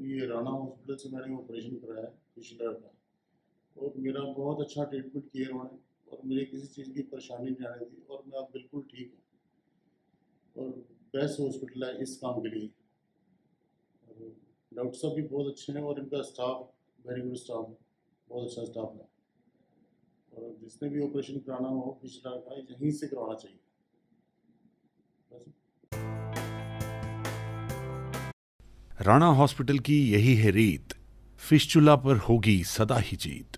ये राणा हॉस्पिटल से मैंने ऑपरेशन कराया, पिछले का और मेरा बहुत अच्छा ट्रीटमेंट किया उन्होंने, और मुझे किसी चीज़ की परेशानी नहीं आने दी, और मैं अब बिल्कुल ठीक हूँ। और बेस्ट हॉस्पिटल है इस काम के लिए। डॉक्टर साहब भी बहुत अच्छे हैं, और इनका स्टाफ वेरी गुड स्टाफ बहुत अच्छा स्टाफ है। और जिसने भी ऑपरेशन कराना हो, पिछला का यहीं से करवाना चाहिए। बस। राणा हॉस्पिटल की यही है रीत। फिशचुला पर होगी सदा ही जीत।